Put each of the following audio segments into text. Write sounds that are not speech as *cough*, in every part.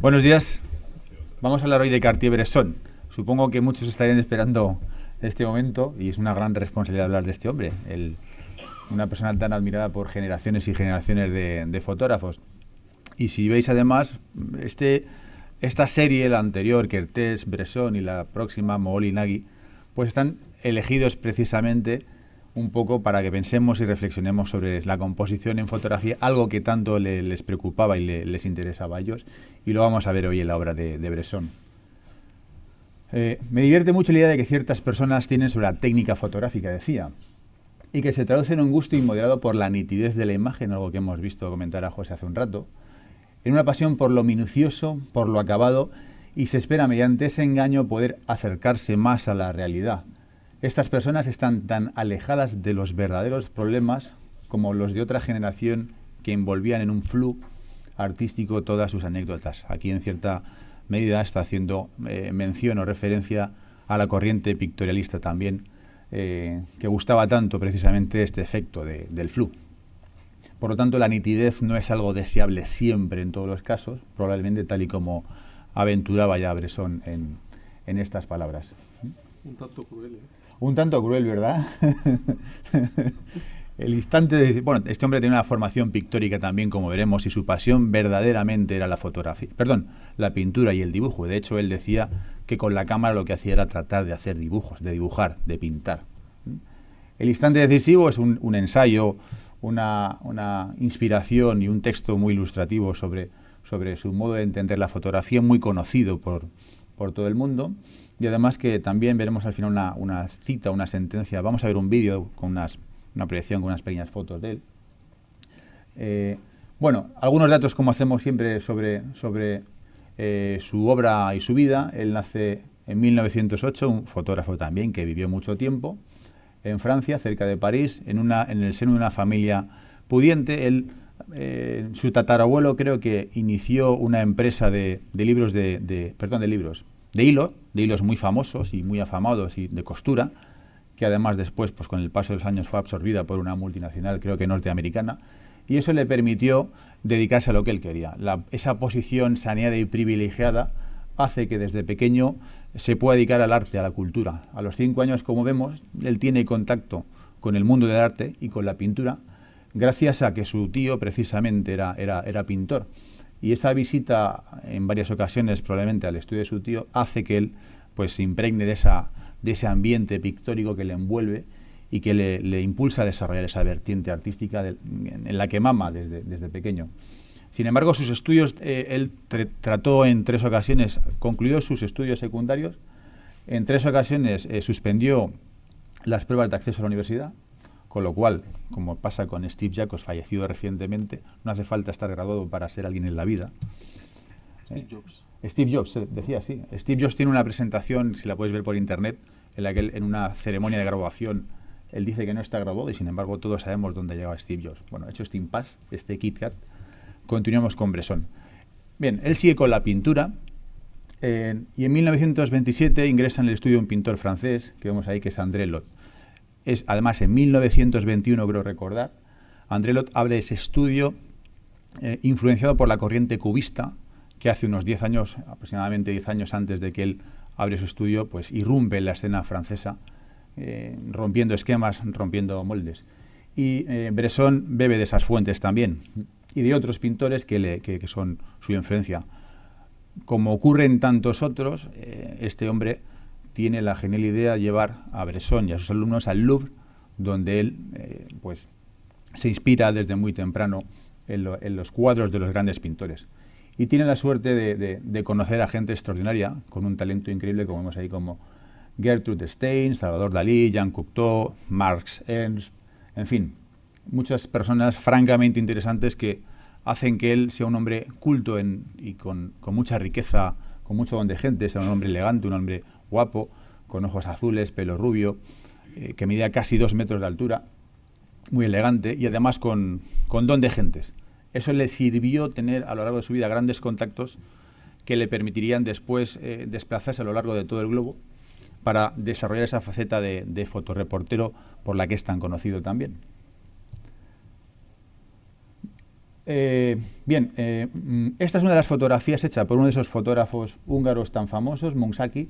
Buenos días. Vamos a hablar hoy de Cartier-Bresson. Supongo que muchos estarían esperando este momento y es una gran responsabilidad hablar de este hombre, una persona tan admirada por generaciones y generaciones de, fotógrafos. Y si veis además, este, esta serie, la anterior, Kertész, Bresson y la próxima, Mogol Nagui, pues están elegidos precisamente un poco para que pensemos y reflexionemos sobre la composición en fotografía, algo que tanto les preocupaba y les interesaba a ellos, y lo vamos a ver hoy en la obra de, Bresson. Eh, me divierte mucho la idea de que ciertas personas tienen sobre la técnica fotográfica, decía, y que se traduce en un gusto inmoderado por la nitidez de la imagen, algo que hemos visto comentar a José hace un rato, en una pasión por lo minucioso, por lo acabado, y se espera mediante ese engaño poder acercarse más a la realidad, estas personas están tan alejadas de los verdaderos problemas como los de otra generación que envolvían en un flu artístico todas sus anécdotas. Aquí en cierta medida está haciendo eh, mención o referencia a la corriente pictorialista también, eh, que gustaba tanto precisamente este efecto del flu. Por lo tanto, la nitidez no es algo deseable siempre en todos los casos, probablemente tal y como aventuraba ya Bresson en, en estas palabras. Un tanto cruel. ¿eh? Un tanto cruel, ¿verdad? *laughs* el instante de... Bueno, este hombre tiene una formación pictórica también, como veremos, y su pasión verdaderamente era la fotografía. Perdón, la pintura y el dibujo. De hecho, él decía que con la cámara lo que hacía era tratar de hacer dibujos, de dibujar, de pintar. El instante decisivo es un, ensayo, una, una, inspiración y un texto muy ilustrativo sobre, sobre su modo de entender la fotografía, muy conocido por, por todo el mundo. Y además que también veremos al final una, una cita, una sentencia. Vamos a ver un vídeo con unas, una proyección con unas pequeñas fotos de él. Eh, bueno, algunos datos como hacemos siempre sobre, sobre eh, su obra y su vida. Él nace en 1908, un fotógrafo también que vivió mucho tiempo en Francia, cerca de París, en, una, en el seno de una familia pudiente. Él, eh, su tatarabuelo creo que inició una empresa de, de libros de, de, perdón, de libros, de hilo, de hilos muy famosos y muy afamados y de costura, que además después, pues con el paso de los años, fue absorbida por una multinacional, creo que norteamericana, y eso le permitió dedicarse a lo que él quería. esa posición saneada y privilegiada hace que desde pequeño se pueda dedicar al arte, a la cultura. A los cinco años, como vemos, él tiene contacto con el mundo del arte y con la pintura, gracias a que su tío precisamente era, era, era pintor. Y esa visita en varias ocasiones probablemente al estudio de su tío hace que él pues se impregne de, esa, de ese ambiente pictórico que le envuelve y que le, impulsa a desarrollar esa vertiente artística en la que mama desde, desde pequeño. Sin embargo, sus estudios, eh, él trató en tres ocasiones, concluyó sus estudios secundarios, en tres ocasiones eh, suspendió las pruebas de acceso a la universidad, con lo cual, como pasa con Steve Jobs, fallecido recientemente, no hace falta estar graduado para ser alguien en la vida. Steve Jobs. Steve Jobs, eh, decía así. Steve Jobs tiene una presentación, si la puedes ver por internet, en la que él, en una ceremonia de graduación él dice que no está graduado y sin embargo todos sabemos dónde llega Steve Jobs. Bueno, hecho este impasse, este KitKat, continuamos con Bresson. Bien, él sigue con la pintura eh, y en 1927 ingresa en el estudio un pintor francés, que vemos ahí que es André Lot es además en 1921, creo recordar, André Lot abre ese estudio eh, influenciado por la corriente cubista, que hace unos 10 años, aproximadamente 10 años antes de que él abre su estudio, pues irrumpe en la escena francesa, eh, rompiendo esquemas, rompiendo moldes. Y eh, Bresson bebe de esas fuentes también, y de otros pintores que, le, que, son su influencia. Como ocurre en tantos otros, este hombre tiene la genial idea de llevar a Bresson y a sus alumnos al Louvre, donde él eh, pues, se inspira desde muy temprano en, los cuadros de los grandes pintores. Y tiene la suerte de, conocer a gente extraordinaria, con un talento increíble, como vemos ahí, como Gertrude Stein, Salvador Dalí, Jean Cocteau, Marx Ernst, en fin, muchas personas francamente interesantes que hacen que él sea un hombre culto y con, con, mucha riqueza, con mucho don de gente, sea un hombre elegante, un hombre guapo, con ojos azules, pelo rubio, eh, que medía casi dos metros de altura, muy elegante y además con, don de gentes. Eso le sirvió tener a lo largo de su vida grandes contactos que le permitirían después eh, desplazarse a lo largo de todo el globo para desarrollar esa faceta de, de fotoreportero por la que es tan conocido también. Eh, bien, mm, esta es una de las fotografías hechas por uno de esos fotógrafos húngaros tan famosos, Monsaki,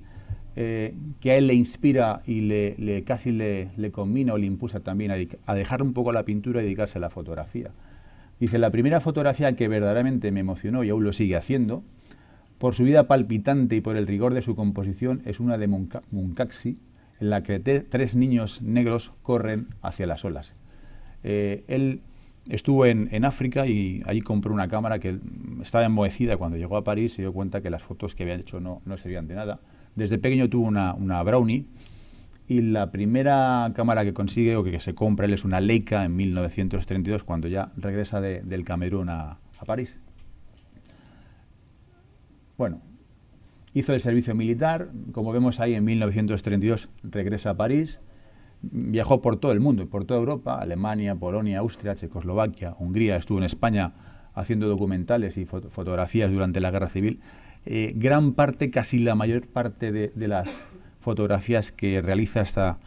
eh, que a él le inspira y le, casi le, le combina o le impulsa también a, dejar un poco la pintura y dedicarse a la fotografía. Dice, la primera fotografía que verdaderamente me emocionó y aún lo sigue haciendo, por su vida palpitante y por el rigor de su composición, es una de Munka- Munkaksi, en la que tres niños negros corren hacia las olas. Eh, él estuvo en, en África y allí compró una cámara que estaba enmohecida. Cuando llegó a París se dio cuenta que las fotos que había hecho no, no servían de nada. Desde pequeño tuvo una, Brownie y la primera cámara que consigue o que se compra él es una Leica en 1932 cuando ya regresa de- del Camerún a, París. Bueno, hizo el servicio militar, como vemos ahí en 1932 regresa a París, viajó por todo el mundo, por toda Europa, Alemania, Polonia, Austria, Checoslovaquia, Hungría, estuvo en España haciendo documentales y foto- fotografías durante la guerra civil. Eh, gran parte, casi la mayor parte de, las fotografías que realiza hasta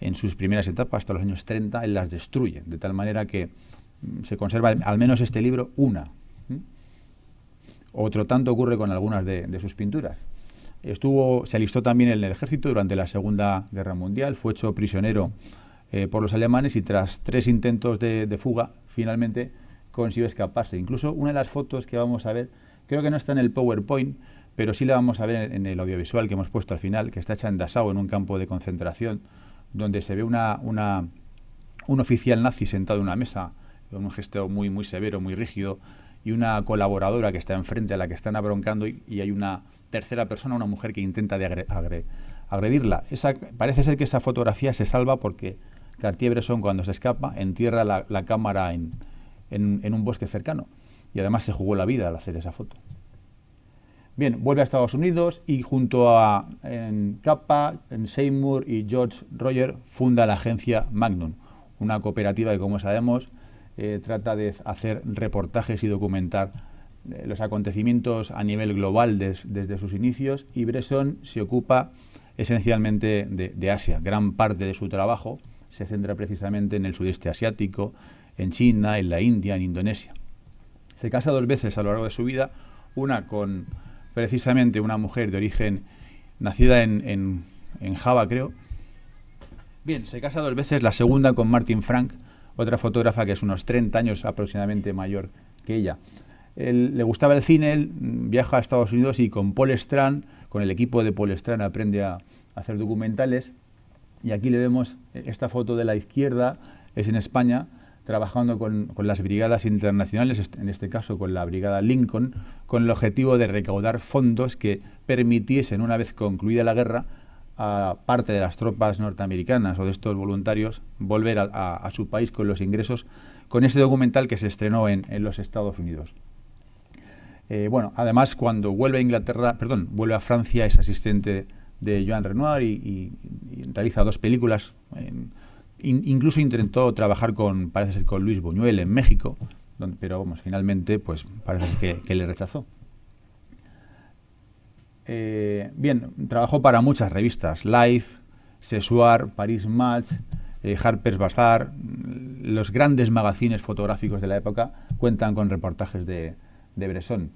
en sus primeras etapas, hasta los años 30, él las destruye, de tal manera que mm, se conserva al menos este libro una. Otro tanto ocurre con algunas de, sus pinturas. Estuvo, se alistó también en el ejército durante la Segunda Guerra Mundial, fue hecho prisionero eh, por los alemanes y tras tres intentos de fuga, finalmente consiguió escaparse. Incluso una de las fotos que vamos a ver, creo que no está en el PowerPoint, pero sí la vamos a ver en, el audiovisual que hemos puesto al final, que está hecha en Dachau, en un campo de concentración, donde se ve una, una, un oficial nazi sentado en una mesa, con un gesto muy, muy severo, muy rígido, y una colaboradora que está enfrente a la que están abroncando y, hay una tercera persona, una mujer que intenta agredirla. Esa, parece ser que esa fotografía se salva porque Cartier-Bresson cuando se escapa entierra la, cámara en- en un bosque cercano y además se jugó la vida al hacer esa foto. Bien, vuelve a Estados Unidos y junto a en Kappa, en Seymour y George Roger funda la agencia Magnum, una cooperativa que como sabemos eh, trata de hacer reportajes y documentar eh, los acontecimientos a nivel global des- desde sus inicios y Bresson se ocupa esencialmente de Asia. Gran parte de su trabajo se centra precisamente en el sudeste asiático, en China, en la India, en Indonesia. Se casa dos veces a lo largo de su vida, una con precisamente una mujer de origen nacida en, en- Java, creo. Bien, se casa dos veces, la segunda con Martin Frank, otra fotógrafa que es unos 30 años aproximadamente mayor que ella. Él- le gustaba el cine, él viaja a Estados Unidos y con Paul Strand, con el equipo de Paul Strand, aprende a, a hacer documentales. Y aquí le vemos eh, esta foto de la izquierda, es en España, trabajando con, con las brigadas internacionales, en este caso con la brigada Lincoln, con el objetivo de recaudar fondos que permitiesen, una vez concluida la guerra, a parte de las tropas norteamericanas o de estos voluntarios volver a, a- su país con los ingresos, con ese documental que se estrenó en, en los Estados Unidos. Eh, bueno, además cuando vuelve a Inglaterra, perdón, vuelve a Francia, es asistente de Joan Renoir y, y- y realiza dos películas. en- in- incluso intentó trabajar con, parece ser, con Luis Buñuel en México, pero vamos, finalmente, pues parece que, que le rechazó. Eh, bien, trabajó para muchas revistas, Life, Sesuar, Paris Match, eh, Harper's Bazaar, los grandes magazines fotográficos de la época cuentan con reportajes de, de Bresson.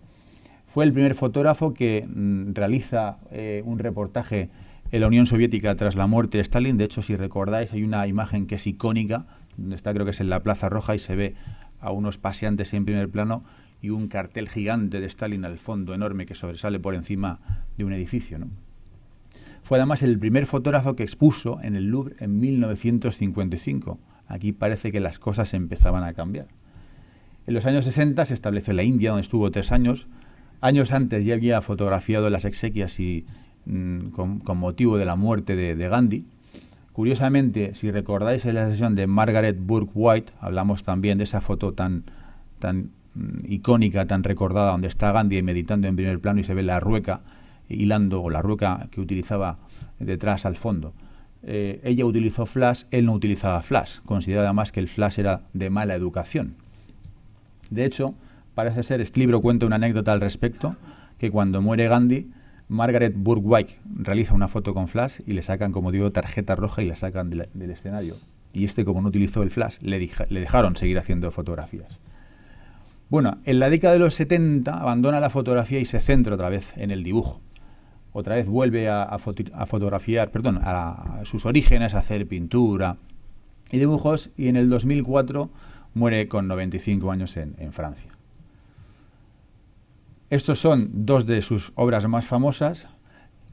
Fue el primer fotógrafo que mm, realiza eh, un reportaje en la Unión Soviética tras la muerte de Stalin. De hecho, si recordáis, hay una imagen que es icónica, donde está creo que es en la Plaza Roja y se ve a unos paseantes en primer plano y un cartel gigante de Stalin al fondo, enorme, que sobresale por encima de un edificio. Fue además el primer fotógrafo que expuso en el Louvre en 1955. Aquí parece que las cosas empezaban a cambiar. En los años 60 se estableció en la India, donde estuvo tres años. Años antes ya había fotografiado las exequias y con, con motivo de la muerte de, de Gandhi. Curiosamente, si recordáis en la sesión de Margaret Burke White, hablamos también de esa foto tan, tan mm, icónica, tan recordada, donde está Gandhi meditando en primer plano y se ve la rueca hilando, o la rueca que utilizaba detrás al fondo. Eh, ella utilizó flash, él no utilizaba flash, consideraba además que el flash era de mala educación. De hecho, parece ser, este libro cuenta una anécdota al respecto, que cuando muere Gandhi, Margaret Burke realiza una foto con flash y le sacan, como digo, tarjeta roja y la sacan del, escenario. Y este, como no utilizó el flash, le, dejaron seguir haciendo fotografías. Bueno, en la década de los 70 abandona la fotografía y se centra otra vez en el dibujo. Otra vez vuelve a, fotografiar, perdón, a, sus orígenes, a hacer pintura y dibujos, y en el 2004 muere con 95 años en, Francia. Estos son dos de sus obras más famosas,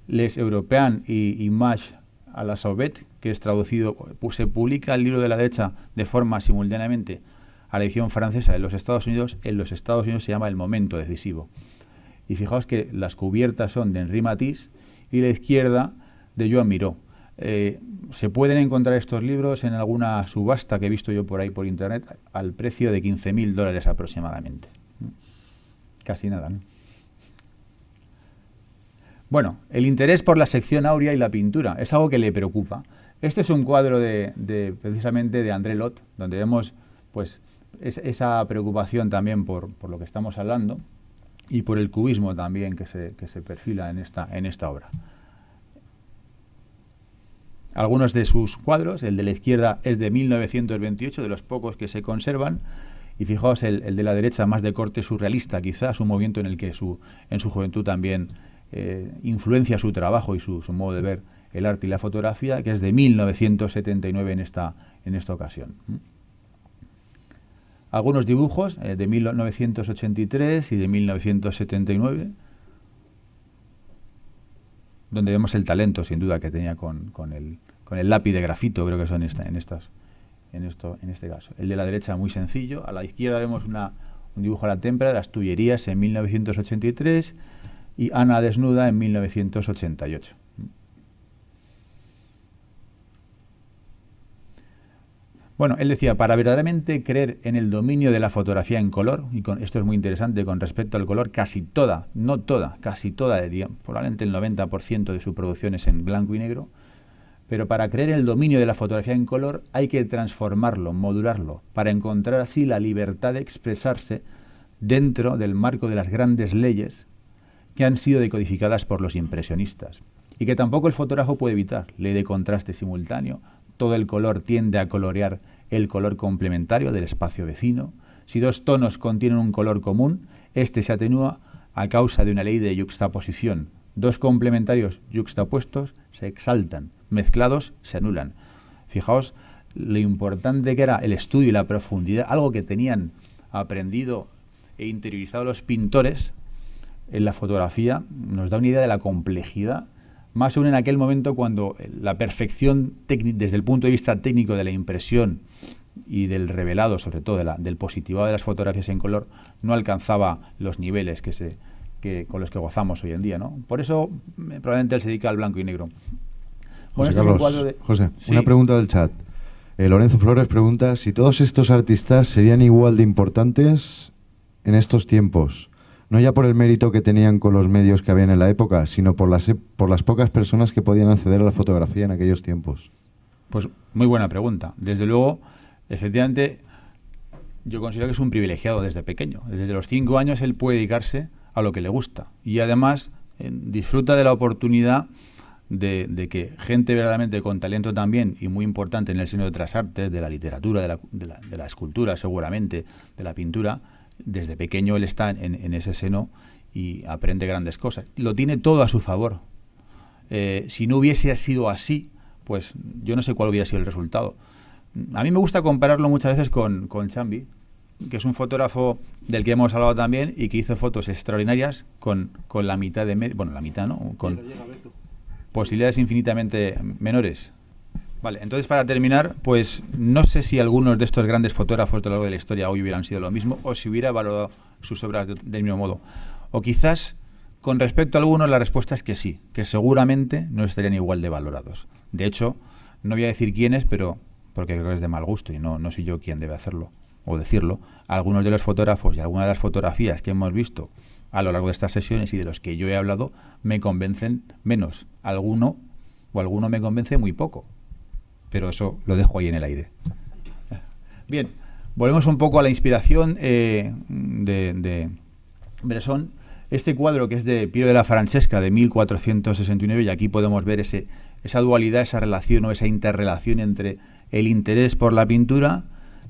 Les Européens y Images à la Sauvette, que es traducido, se publica el libro de la derecha de forma simultáneamente a la edición francesa en los Estados Unidos, en los Estados Unidos se llama El Momento Decisivo. Y fijaos que las cubiertas son de Henri Matisse y la izquierda de Joan Miró. Eh, se pueden encontrar estos libros en alguna subasta que he visto yo por ahí por internet al precio de 15.000 dólares aproximadamente. Casi nada, ¿no? Bueno, el interés por la sección áurea y la pintura es algo que le preocupa. Este es un cuadro de, precisamente de André Lot, donde vemos pues esa preocupación también por, lo que estamos hablando y por el cubismo también que se, que se perfila en esta, en esta obra. Algunos de sus cuadros, el de la izquierda es de 1928, de los pocos que se conservan, y fijaos el, de la derecha más de corte surrealista, quizás un movimiento en el que su, en su juventud también eh, influencia su trabajo y su, su, modo de ver el arte y la fotografía, que es de 1979 en esta, en esta ocasión. Algunos dibujos eh, de 1983 y de 1979, donde vemos el talento, sin duda, que tenía con, con, el, con el, lápiz de grafito, creo que son en, estas, en, esto, en este caso. El de la derecha muy sencillo, a la izquierda vemos una, un dibujo a la témpera de las Tullerías en 1983 y Ana desnuda en 1988. Bueno, él decía, para verdaderamente creer en el dominio de la fotografía en color, y con, esto es muy interesante con respecto al color, casi toda, no toda, casi toda, de, probablemente el 90% de su producción es en blanco y negro, pero para creer en el dominio de la fotografía en color hay que transformarlo, modularlo, para encontrar así la libertad de expresarse dentro del marco de las grandes leyes que han sido decodificadas por los impresionistas y que tampoco el fotógrafo puede evitar, ley de contraste simultáneo, todo el color tiende a colorear el color complementario del espacio vecino. Si dos tonos contienen un color común, este se atenúa a causa de una ley de yuxtaposición. Dos complementarios yuxtapuestos se exaltan, mezclados se anulan. Fijaos lo importante que era el estudio y la profundidad, algo que tenían aprendido e interiorizado los pintores en la fotografía, nos da una idea de la complejidad más aún en aquel momento cuando la perfección desde el punto de vista técnico de la impresión y del revelado, sobre todo del positivado de las fotografías en color, no alcanzaba los niveles que se, con los que gozamos hoy en día. ¿no? Por eso eh, probablemente él se dedica al blanco y negro. José, este José una pregunta del chat. Eh, Lorenzo Flores pregunta si todos estos artistas serían igual de importantes en estos tiempos no ya por el mérito que tenían con los medios que habían en la época, sino por las, por las pocas personas que podían acceder a la fotografía en aquellos tiempos? Pues muy buena pregunta. Desde luego, efectivamente, yo considero que es un privilegiado desde pequeño. Desde los cinco años él puede dedicarse a lo que le gusta y además eh, disfruta de la oportunidad de, que gente verdaderamente con talento también y muy importante en el seno de otras artes, de la literatura, de la, de la escultura seguramente, de la pintura, desde pequeño él está en, ese seno y aprende grandes cosas. Lo tiene todo a su favor. Eh, si no hubiese sido así, pues yo no sé cuál hubiera sido el resultado. A mí me gusta compararlo muchas veces con, con Chambi, que es un fotógrafo del que hemos hablado también y que hizo fotos extraordinarias con, con la mitad de... Bueno, la mitad, ¿no? Con posibilidades infinitamente menores. Vale, entonces para terminar, pues no sé si algunos de estos grandes fotógrafos de lo largo de la historia hoy hubieran sido lo mismo o si hubiera valorado sus obras del mismo modo. O quizás, con respecto a algunos, la respuesta es que sí, que seguramente no estarían igual de valorados. De hecho, no voy a decir quiénes, pero porque creo que es de mal gusto y no, no soy yo quien debe hacerlo o decirlo. Algunos de los fotógrafos y algunas de las fotografías que hemos visto a lo largo de estas sesiones y de los que yo he hablado me convencen menos. Alguno o alguno me convence muy poco pero eso lo dejo ahí en el aire. Bien, volvemos un poco a la inspiración eh, de, de. Este cuadro que es de Piero de la Francesca de 1469, y aquí podemos ver ese, esa dualidad, esa relación o esa interrelación entre el interés por la pintura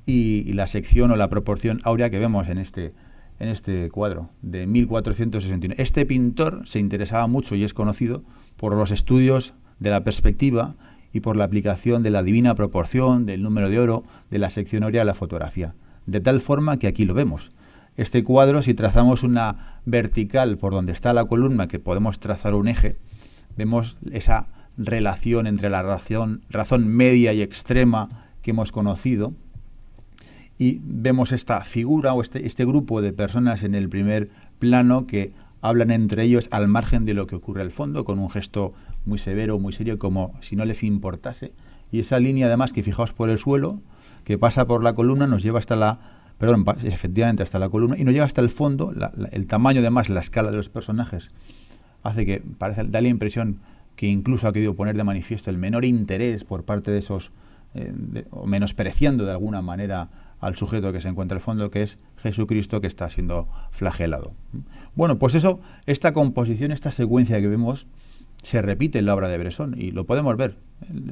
y, la sección o la proporción áurea que vemos en este, en este cuadro de 1461. Este pintor se interesaba mucho y es conocido por los estudios de la perspectiva y por la aplicación de la divina proporción, del número de oro, de la sección de la fotografía. De tal forma que aquí lo vemos. Este cuadro, si trazamos una vertical por donde está la columna, que podemos trazar un eje, vemos esa relación entre la razón, razón media y extrema que hemos conocido, y vemos esta figura o este, este grupo de personas en el primer plano que hablan entre ellos al margen de lo que ocurre al fondo, con un gesto muy severo, muy serio, como si no les importase. Y esa línea, además, que fijaos por el suelo, que pasa por la columna, nos lleva hasta la, perdón, efectivamente hasta la columna, y nos lleva hasta el fondo, el tamaño, además, la escala de los personajes, hace que parece, da la impresión que incluso ha querido poner de manifiesto el menor interés por parte de esos, eh, o menospreciando de alguna manera al sujeto que se encuentra al fondo, que es Jesucristo que está siendo flagelado. Bueno, pues eso, esta composición, esta secuencia que vemos, se repite en la obra de Bresson y lo podemos ver.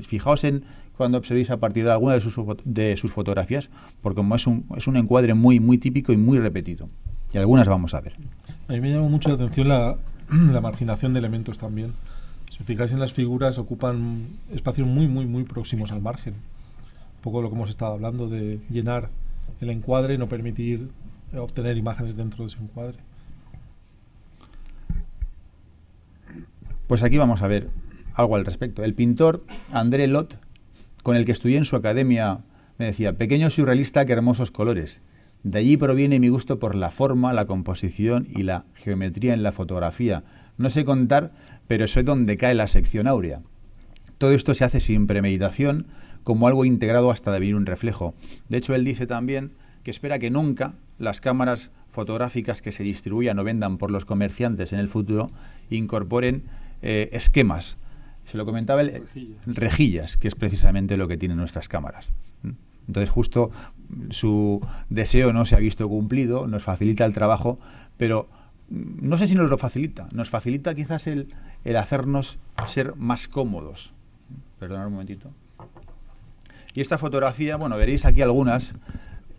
Fijaos en cuando observéis a partir de alguna de sus, de sus fotografías, porque como es un, es un encuadre muy, muy típico y muy repetido. Y algunas vamos a ver. A mí me llama mucho la atención la, *clears throat* marginación de elementos también. Si fijáis en las figuras, ocupan espacios muy, muy, muy próximos al margen. Un poco lo que hemos estado hablando de llenar el encuadre no permitir obtener imágenes dentro de ese encuadre. Pues aquí vamos a ver algo al respecto. El pintor André Lot, con el que estudié en su academia, me decía, pequeño surrealista, que hermosos colores. De allí proviene mi gusto por la forma, la composición y la geometría en la fotografía. No sé contar, pero sé dónde cae la sección áurea. Todo esto se hace sin premeditación, como algo integrado hasta de un reflejo. De hecho, él dice también que espera que nunca las cámaras fotográficas que se distribuyan o vendan por los comerciantes en el futuro incorporen eh, esquemas. Se lo comentaba el, rejillas. que es precisamente lo que tienen nuestras cámaras. Entonces, justo su deseo no se ha visto cumplido, nos facilita el trabajo, pero mm, no sé si nos lo facilita, nos facilita quizás el, el hacernos ser más cómodos. Perdonad un momentito. Y esta fotografía, bueno, veréis aquí algunas,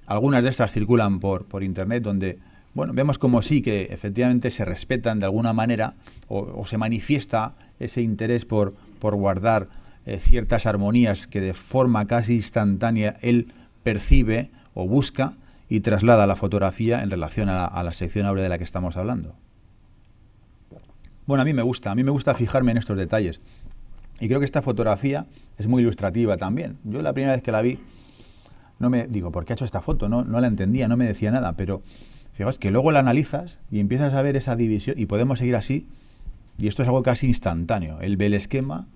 algunas de estas circulan por, por internet donde, bueno, vemos como sí que efectivamente se respetan de alguna manera o, se manifiesta ese interés por, por guardar eh, ciertas armonías que de forma casi instantánea él percibe o busca y traslada la fotografía en relación a la, a la sección áurea de la que estamos hablando. Bueno, a mí me gusta, a mí me gusta fijarme en estos detalles. Y creo que esta fotografía es muy ilustrativa también. Yo la primera vez que la vi, no me digo, ¿por qué ha hecho esta foto? No, no la entendía, no me decía nada, pero fijaos que luego la analizas y empiezas a ver esa división y podemos seguir así. Y esto es algo casi instantáneo. Él ve el esquema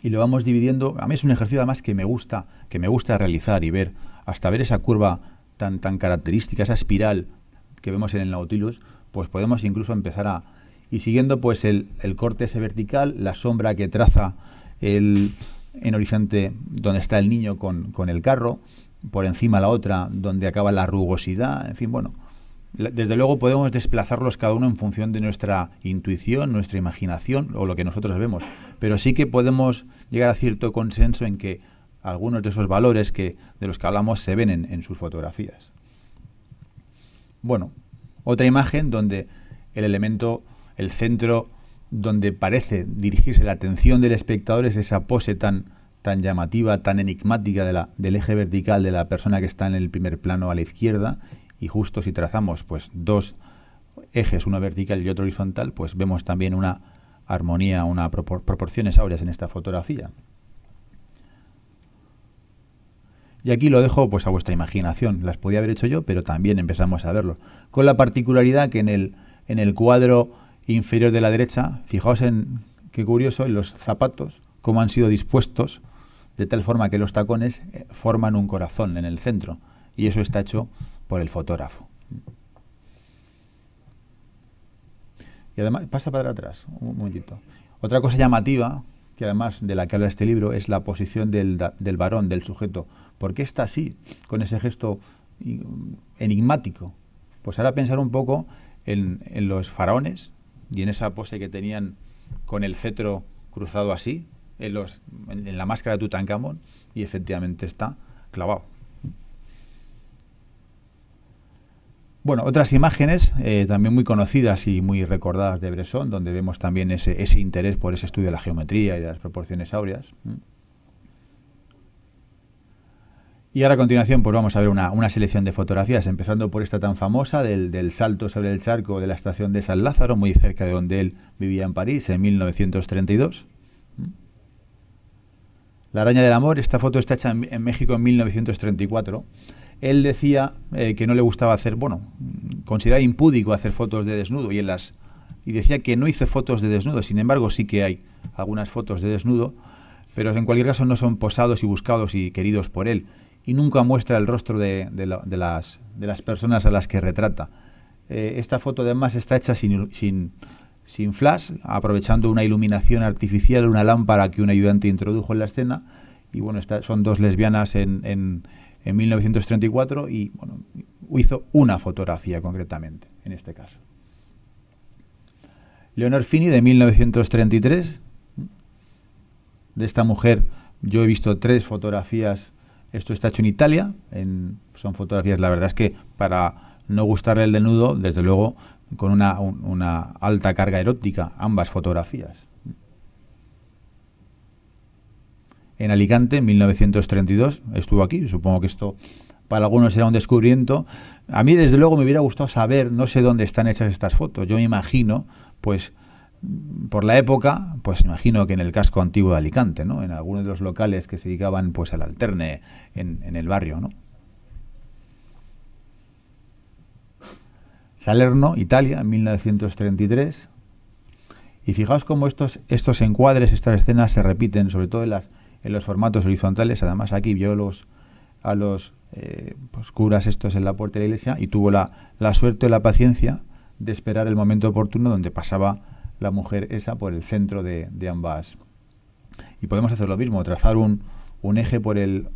y lo vamos dividiendo. A mí es un ejercicio además que me gusta, que me gusta realizar y ver, hasta ver esa curva tan, tan característica, esa espiral que vemos en el Nautilus, pues podemos incluso empezar a, y siguiendo pues el, corte ese vertical, la sombra que traza el, en horizonte donde está el niño con, el carro, por encima la otra donde acaba la rugosidad, en fin, bueno, desde luego podemos desplazarlos cada uno en función de nuestra intuición, nuestra imaginación o lo que nosotros vemos, pero sí que podemos llegar a cierto consenso en que algunos de esos valores que, de los que hablamos se ven en, en sus fotografías. Bueno, otra imagen donde el elemento el centro donde parece dirigirse la atención del espectador es esa pose tan, tan llamativa, tan enigmática del eje vertical de la persona que está en el primer plano a la izquierda y justo si trazamos pues dos ejes, uno vertical y otro horizontal, pues vemos también una armonía, una proporciones áureas en esta fotografía. Y aquí lo dejo pues a vuestra imaginación. Las podía haber hecho yo, pero también empezamos a verlo. Con la particularidad que en el, en el cuadro inferior de la derecha, fijaos en qué curioso, en los zapatos, cómo han sido dispuestos de tal forma que los tacones eh, forman un corazón en el centro. Y eso está hecho por el fotógrafo. Y además, pasa para atrás, un momentito. Otra cosa llamativa, que además de la que habla este libro, es la posición del, del varón, del sujeto. ¿Por qué está así, con ese gesto enigmático? Pues ahora pensar un poco en, en los faraones, y en esa pose que tenían con el cetro cruzado así, en, la máscara de Tutankamón, y efectivamente está clavado. Bueno, otras imágenes eh, también muy conocidas y muy recordadas de Bresson, donde vemos también ese, ese, interés por ese estudio de la geometría y de las proporciones áureas. Y ahora a continuación pues vamos a ver una, una, selección de fotografías, empezando por esta tan famosa del, del, salto sobre el charco de la estación de San Lázaro, muy cerca de donde él vivía en París, en 1932. La araña del amor, esta foto está hecha en, México en 1934. Él decía eh, que no le gustaba hacer, bueno, consideraba impúdico hacer fotos de desnudo y en las y decía que no hice fotos de desnudo. Sin embargo, sí que hay algunas fotos de desnudo, pero en cualquier caso no son posados y buscados y queridos por él. Y nunca muestra el rostro de, las, de las personas a las que retrata. Eh, esta foto además está hecha sin, sin, sin flash, aprovechando una iluminación artificial, una lámpara que un ayudante introdujo en la escena. Y bueno, son dos lesbianas en, en, en 1934 y bueno, hizo una fotografía concretamente, en este caso. Leonor Fini de 1933. De esta mujer yo he visto tres fotografías. Esto está hecho en Italia. En, son fotografías, la verdad es que para no gustarle el desnudo, desde luego con una, alta carga erótica, ambas fotografías. En Alicante, en 1932, estuvo aquí, supongo que esto para algunos era un descubrimiento. A mí, desde luego, me hubiera gustado saber, no sé dónde están hechas estas fotos. Yo me imagino, pues, por la época, pues imagino que en el casco antiguo de Alicante, ¿no? En algunos de los locales que se dedicaban, pues, al alterne en, el barrio, ¿no? Salerno, Italia, en 1933. Y fijaos cómo estos, estos encuadres, estas escenas se repiten, sobre todo en, las, en los formatos horizontales. Además, aquí vio los, a los eh, pues, curas estos en la puerta de la iglesia y tuvo la, la suerte o la paciencia de esperar el momento oportuno donde pasaba la mujer esa por el centro de, ambas. Y podemos hacer lo mismo, trazar un, un eje por el,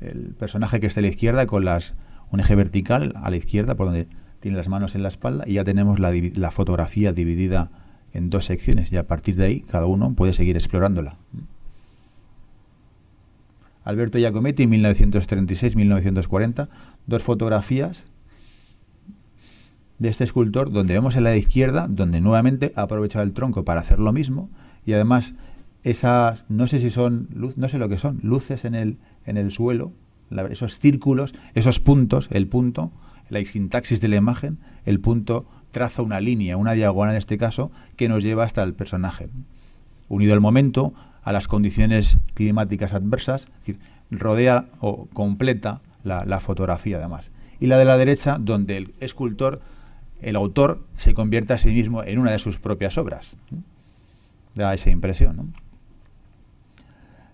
el, personaje que está a la izquierda con las un eje vertical a la izquierda por donde tiene las manos en la espalda y ya tenemos la, la fotografía dividida en dos secciones y a partir de ahí cada uno puede seguir explorándola. Alberto Giacometti, 1936-1940, dos fotografías de este escultor donde vemos en la izquierda, donde nuevamente ha aprovechado el tronco para hacer lo mismo y además esas, no sé si son, luz, no sé lo que son, luces en el, en el suelo, esos círculos, esos puntos, el punto, la sintaxis de la imagen, el punto traza una línea, una diagonal en este caso, que nos lleva hasta el personaje. Unido al momento, a las condiciones climáticas adversas, es decir, rodea o completa la, fotografía además. Y la de la derecha, donde el escultor, el autor, se convierte a sí mismo en una de sus propias obras. Da esa impresión.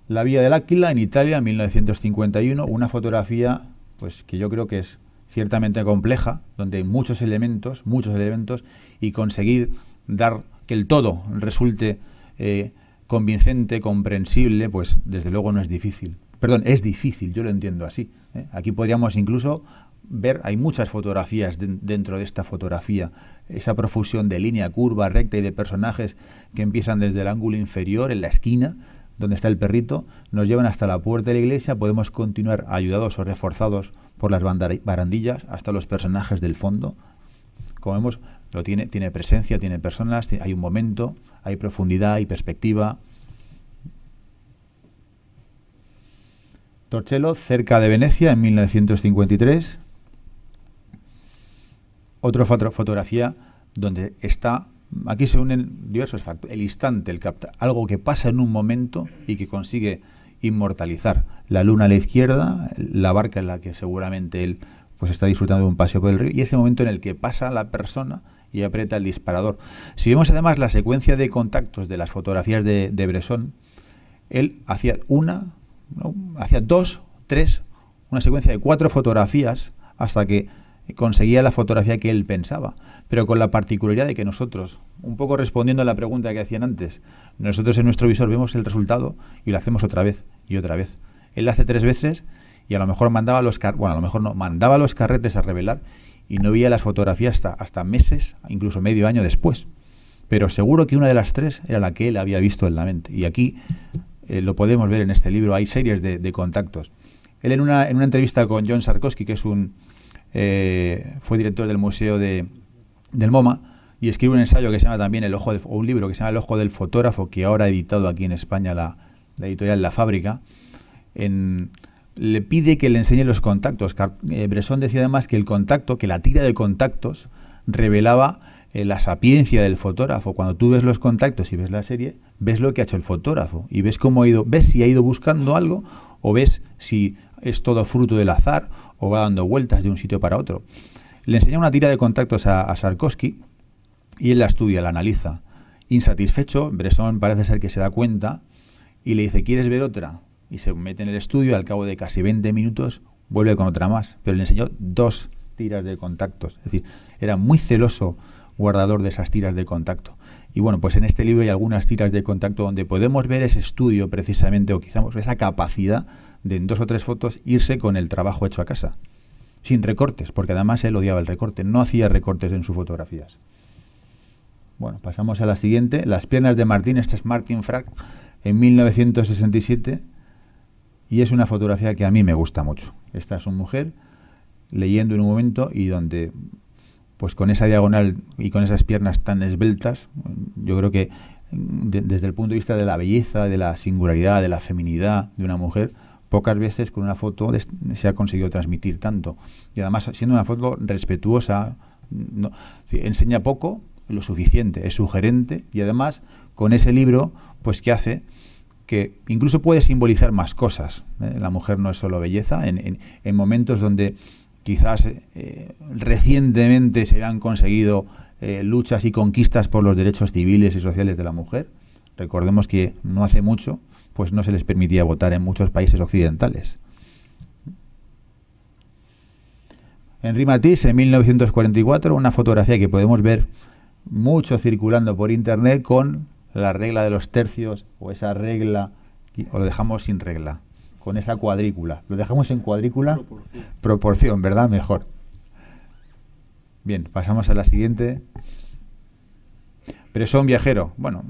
La Vía del Áquila en Italia, en 1951, una fotografía pues que yo creo que es ciertamente compleja, donde hay muchos elementos, muchos elementos, y conseguir dar que el todo resulte eh, convincente, comprensible, pues desde luego no es difícil. Perdón, es difícil, yo lo entiendo así. ¿eh? Aquí podríamos incluso ver, hay muchas fotografías dentro de esta fotografía, esa profusión de línea curva, recta y de personajes que empiezan desde el ángulo inferior, en la esquina, donde está el perrito, nos llevan hasta la puerta de la iglesia, podemos continuar ayudados o reforzados por las barandillas hasta los personajes del fondo. Como vemos, lo tiene, tiene presencia, tiene personas, hay un momento, hay profundidad, hay perspectiva. Torcello, cerca de Venecia, en 1953. Otra fotografía donde está, aquí se unen diversos factores, el instante, el capta, algo que pasa en un momento y que consigue inmortalizar. La luna a la izquierda, la barca en la que seguramente él pues está disfrutando de un paseo por el río y ese momento en el que pasa la persona y aprieta el disparador. Si vemos además la secuencia de contactos de las fotografías de, Bresson, él hacía una, hacía dos, tres, una secuencia de cuatro fotografías hasta que conseguía la fotografía que él pensaba, pero con la particularidad de que nosotros, un poco respondiendo a la pregunta que hacían antes, nosotros en nuestro visor vemos el resultado y lo hacemos otra vez y otra vez. Él lo hace tres veces y a lo mejor mandaba los bueno, a lo mejor no, mandaba los carretes a revelar y no veía las fotografías hasta, hasta meses, incluso medio año después. Pero seguro que una de las tres era la que él había visto en la mente. Y aquí eh, lo podemos ver en este libro, hay series de, contactos. Él en una, en una entrevista con John Sarkowski, que es un, eh, fue director del Museo de, del MoMA y escribe un ensayo que se llama también El Ojo o un libro que se llama El Ojo del Fotógrafo, que ahora ha editado aquí en España la, editorial La Fábrica. le pide que le enseñe los contactos. Eh, Bresson decía además que el contacto, que la tira de contactos, revelaba eh, la sapiencia del fotógrafo. Cuando tú ves los contactos y ves la serie, ves lo que ha hecho el fotógrafo y ves cómo ha ido, ves si ha ido buscando algo o ves si es todo fruto del azar o va dando vueltas de un sitio para otro. Le enseña una tira de contactos a, a y él la estudia, la analiza. Insatisfecho, Bresson parece ser que se da cuenta y le dice, ¿quieres ver otra? Y se mete en el estudio al cabo de casi 20 minutos vuelve con otra más. Pero le enseñó dos tiras de contactos. Es decir, era muy celoso guardador de esas tiras de contacto. Y bueno, pues en este libro hay algunas tiras de contacto donde podemos ver ese estudio precisamente, o quizás esa capacidad de en dos o tres fotos irse con el trabajo hecho a casa. Sin recortes, porque además él odiaba el recorte, no hacía recortes en sus fotografías. Bueno, pasamos a la siguiente. Las piernas de Martín. Este es Martin Frack en 1967 y es una fotografía que a mí me gusta mucho. Esta es una mujer leyendo en un momento y donde, pues con esa diagonal y con esas piernas tan esbeltas, yo creo que desde el punto de vista de la belleza, de la singularidad, de la feminidad de una mujer, pocas veces con una foto se ha conseguido transmitir tanto. Y además, siendo una foto respetuosa, no, enseña poco, lo suficiente, es sugerente y además con ese libro, pues que hace que incluso puede simbolizar más cosas. ¿eh? La mujer no es solo belleza, en, momentos donde quizás eh, recientemente se han conseguido eh, luchas y conquistas por los derechos civiles y sociales de la mujer. Recordemos que no hace mucho, pues no se les permitía votar en muchos países occidentales. Henri Matisse, en 1944, una fotografía que podemos ver mucho circulando por internet con la regla de los tercios o esa regla, o lo dejamos sin regla, con esa cuadrícula. Lo dejamos en cuadrícula, proporción, ¿verdad? Mejor. Bien, pasamos a la siguiente. Pero son viajero. Bueno,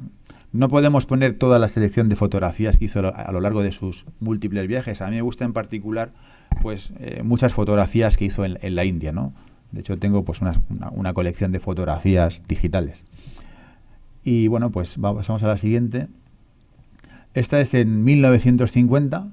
no podemos poner toda la selección de fotografías que hizo a lo largo de sus múltiples viajes. A mí me gusta en particular, pues, eh, muchas fotografías que hizo en, la India, ¿no? De hecho, tengo pues una, colección de fotografías digitales. Y bueno, pues vamos, a la siguiente. Esta es en 1950.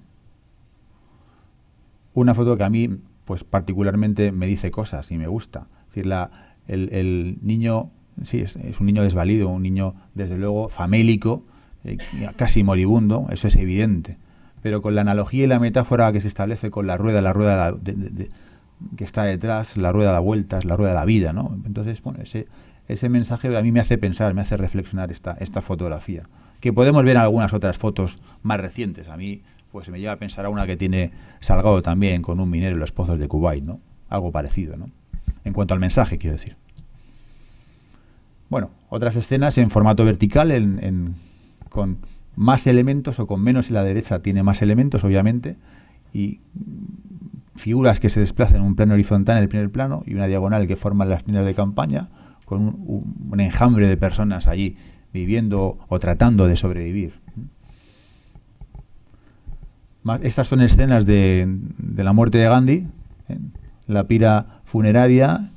Una foto que a mí, pues particularmente me dice cosas y me gusta. Es decir, la, el, niño, sí, es, un niño desvalido, un niño, desde luego, famélico, eh, casi moribundo, eso es evidente. Pero con la analogía y la metáfora que se establece con la rueda, la rueda de, que está detrás, la rueda da vueltas, la rueda de la vida, ¿no? Entonces, bueno, ese, ese mensaje a mí me hace pensar, me hace reflexionar esta, esta fotografía, que podemos ver algunas otras fotos más recientes. A mí, pues me lleva a pensar a una que tiene Salgado también con un minero en los pozos de Kuwait, ¿no? Algo parecido, ¿no? En cuanto al mensaje, quiero decir. Bueno, otras escenas en formato vertical, en, con más elementos o con menos en la derecha tiene más elementos, obviamente, y figuras que se desplazan en un plano horizontal en el primer plano y una diagonal que forman las líneas de campaña, con un, enjambre de personas allí viviendo o tratando de sobrevivir. Estas son escenas de, la muerte de Gandhi, ¿eh? la pira funeraria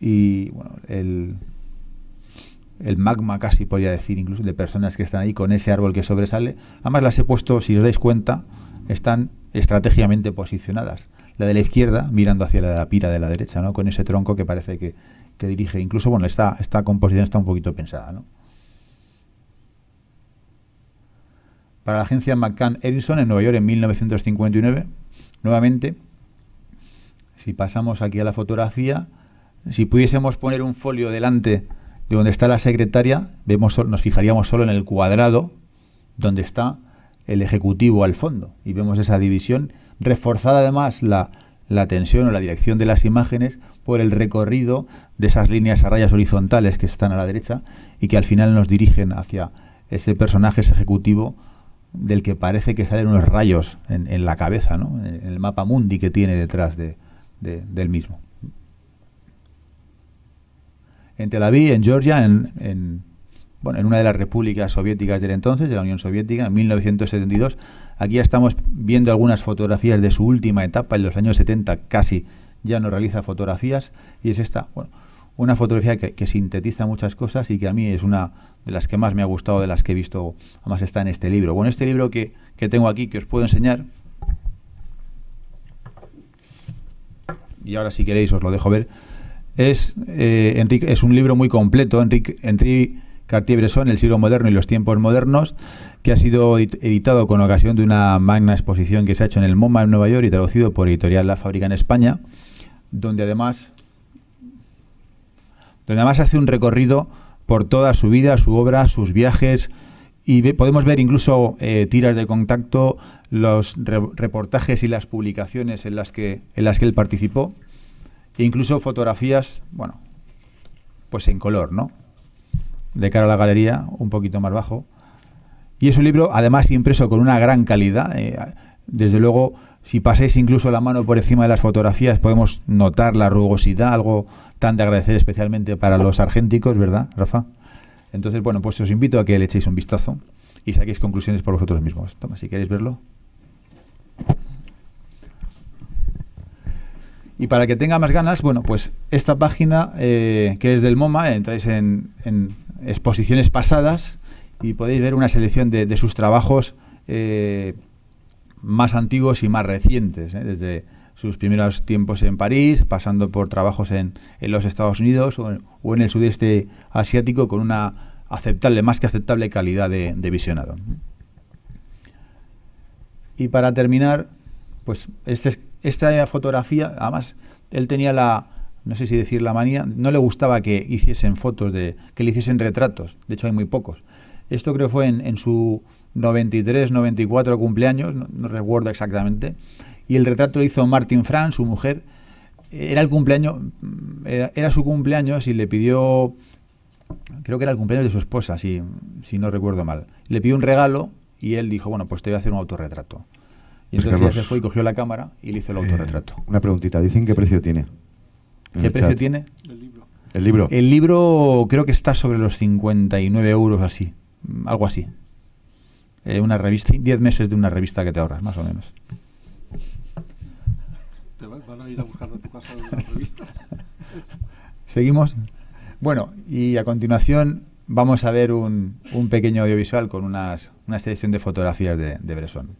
y el, el magma casi podría decir, incluso de personas que están ahí con ese árbol que sobresale. Además las he puesto, si os dais cuenta, están estratégicamente posicionadas. La de la izquierda mirando hacia la, pira de la derecha, ¿no? Con ese tronco que parece que, dirige. Incluso, bueno, esta, esta composición está un poquito pensada, ¿no? Para la agencia McCann Edison en Nueva York en 1959, nuevamente, si pasamos aquí a la fotografía, si pudiésemos poner un folio delante de donde está la secretaria, vemos, nos fijaríamos solo en el cuadrado donde está el ejecutivo al fondo y vemos esa división reforzada además la, tensión o la dirección de las imágenes por el recorrido de esas líneas a rayas horizontales que están a la derecha y que al final nos dirigen hacia ese personaje, ese ejecutivo del que parece que salen unos rayos en, la cabeza, ¿no? en el mapa mundi que tiene detrás de, del mismo. En Tel Aviv, en Georgia, en bueno, en una de las repúblicas soviéticas del entonces, de la Unión Soviética, en 1972. Aquí ya estamos viendo algunas fotografías de su última etapa, en los años 70, casi ya no realiza fotografías y es esta, bueno, una fotografía que, sintetiza muchas cosas y que a mí es una de las que más me ha gustado, de las que he visto, además está en este libro. Bueno, este libro que, tengo aquí, que os puedo enseñar, y ahora si queréis os lo dejo ver, es, eh, Enrique, es un libro muy completo, Enrique, Enrique Cartier-Bresson, El siglo moderno y los tiempos modernos, que ha sido editado con ocasión de una magna exposición que se ha hecho en el MoMA en Nueva York y traducido por Editorial La Fábrica en España, donde además, donde además hace un recorrido por toda su vida, su obra, sus viajes, y podemos ver incluso eh, tiras de contacto, los reportajes y las publicaciones en las que, en las que él participó, e incluso fotografías, bueno, pues en color, ¿no? de cara a la galería, un poquito más bajo. Y es un libro, además, impreso con una gran calidad. Eh, desde luego, si pasáis incluso la mano por encima de las fotografías, podemos notar la rugosidad, algo tan de agradecer especialmente para los argénticos, ¿verdad, Rafa? Entonces, bueno, pues os invito a que le echéis un vistazo y saquéis conclusiones por vosotros mismos. Toma, si queréis verlo. Y para que tenga más ganas, bueno, pues esta página eh, que es del MoMA, entráis en exposiciones pasadas y podéis ver una selección de, sus trabajos eh, más antiguos y más recientes, ¿eh? desde sus primeros tiempos en París, pasando por trabajos en, los Estados Unidos o en, el sudeste asiático con una aceptable, más que aceptable calidad de, visionado. Y para terminar, pues este esta fotografía, además, él tenía la, no sé si decir la manía, no le gustaba que hiciesen fotos, de que le hiciesen retratos, de hecho hay muy pocos. Esto creo fue en, su 93, 94 cumpleaños, no, recuerdo exactamente, y el retrato lo hizo Martin Franz, su mujer. Era el cumpleaños, era, su cumpleaños y le pidió, creo que era el cumpleaños de su esposa, si, si no recuerdo mal. Le pidió un regalo y él dijo, bueno, pues te voy a hacer un autorretrato. Y entonces ya se fue y cogió la cámara y le hizo el eh, autorretrato. una preguntita, ¿dicen qué precio tiene? ¿Qué precio tiene? El libro. El libro. El libro creo que está sobre los 59 euros así, algo así. Eh, una revista, 10 meses de una revista que te ahorras, más o menos. ¿Te van a ir a buscar a tu casa una revista? *laughs* Seguimos. Bueno, y a continuación vamos a ver un, un pequeño audiovisual con unas, una selección de fotografías de, de Bresson.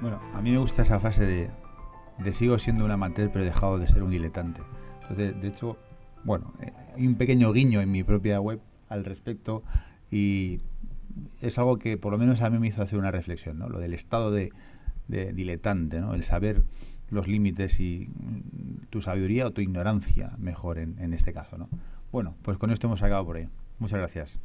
Bueno, a mí me gusta esa frase de, de sigo siendo un amateur pero he dejado de ser un diletante. Entonces, de hecho, bueno, eh, hay un pequeño guiño en mi propia web al respecto y es algo que por lo menos a mí me hizo hacer una reflexión, ¿no? Lo del estado de, diletante, ¿no? El saber los límites y mm, tu sabiduría o tu ignorancia, mejor en, en este caso, ¿no? Bueno, pues con esto hemos acabado por ahí. Muchas gracias.